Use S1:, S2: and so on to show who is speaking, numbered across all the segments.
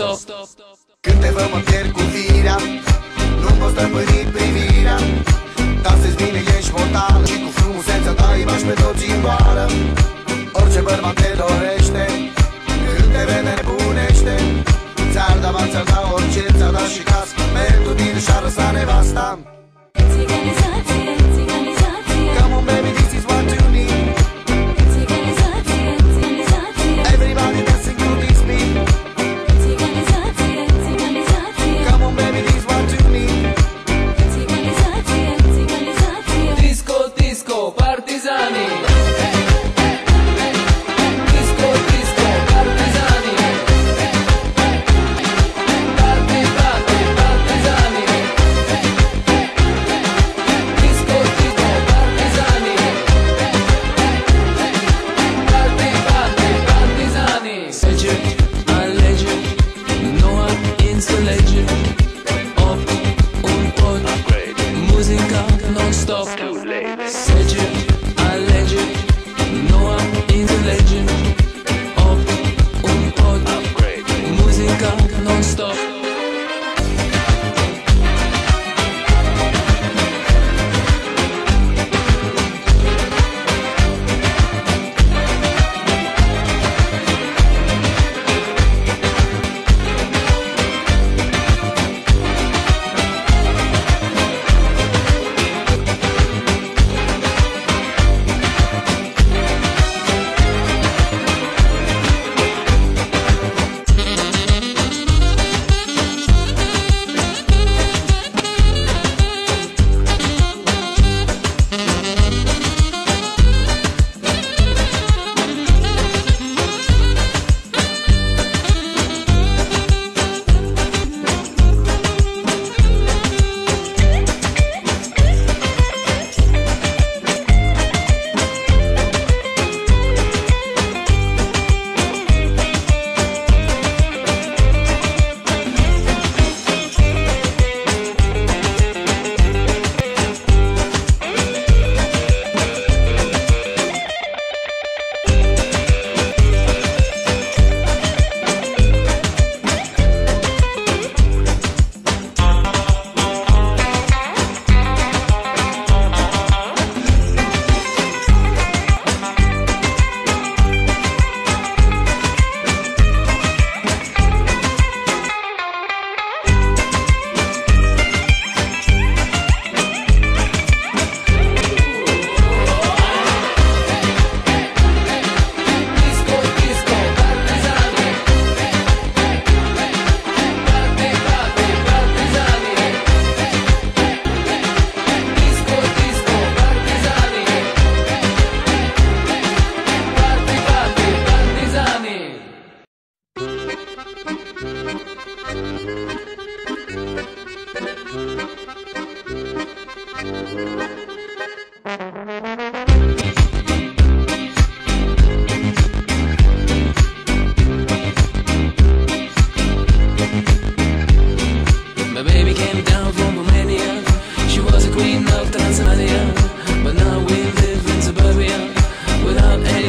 S1: stop.
S2: Când te văd mă pierd cu firea. Nu pot stăpâni privirea Dansezi bine, ești mortală. Și cu frumusețea ta îi bași pe toți în boală. Orice bărbat te dorește Când te vede nebunește Ți-ar da, va ți-ar da orice ți-ar da și cască. Pentru tine și-ar lăsa nevasta. Țiganii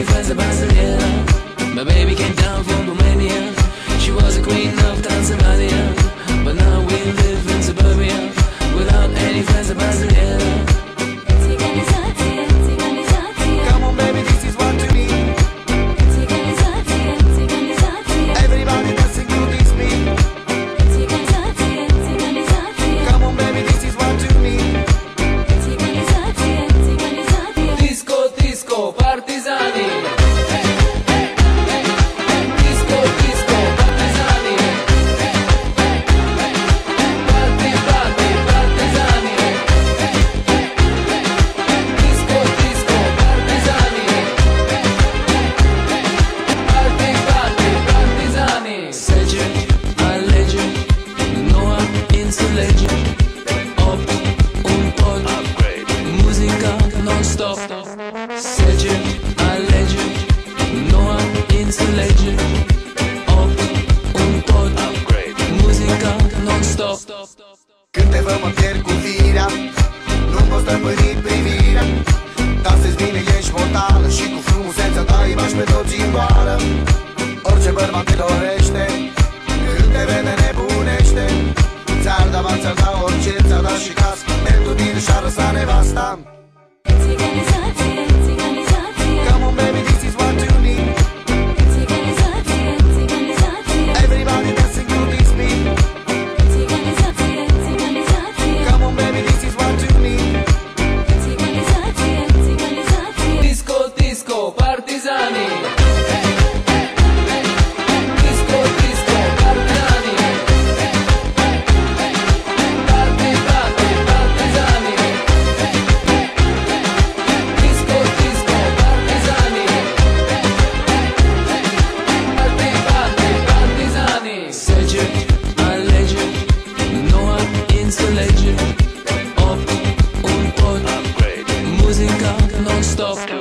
S2: baby finds a Brasilia. My
S3: baby came
S2: down from Romania. She was
S3: a queen
S2: of Tanzania. But now we live in suburbia
S3: without any
S1: friends in Brasilia.
S2: Înțelege Op, un tot Muzica non-stop.
S4: Când te văd mă pierd cu firea. Nu-mi poți stăpâni privirea Dansezi bine, ești mortală Și cu frumusețea ta îi bași pe toți în goală Orice bărbat te dorește stop.